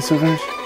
Oliveira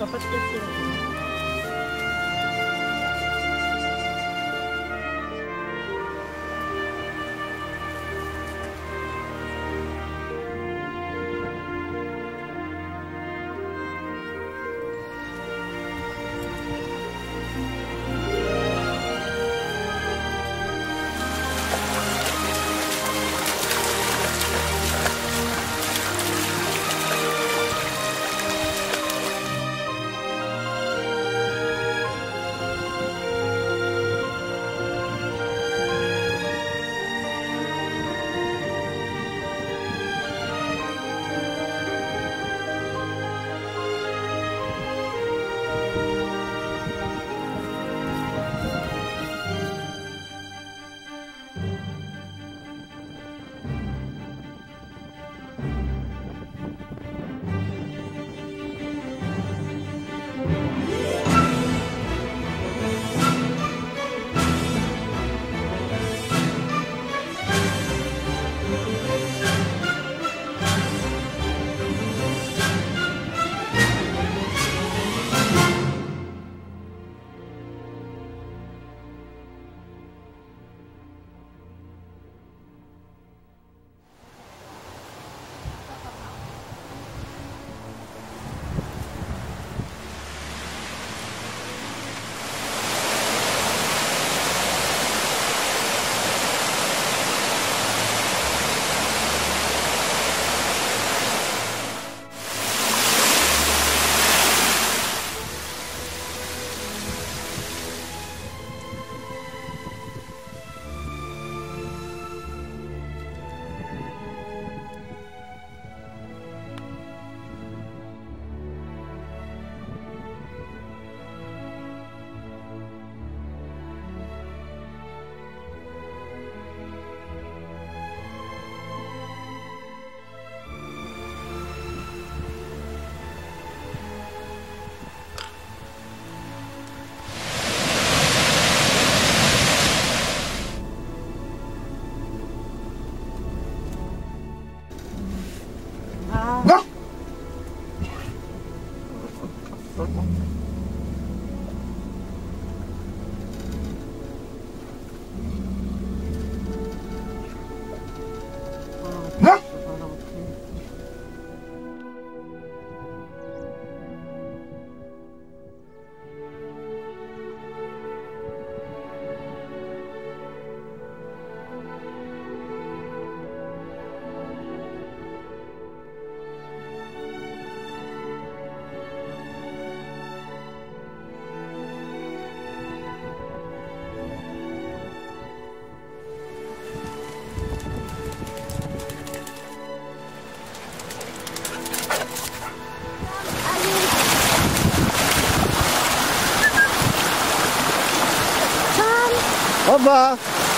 パパつけてる Oba!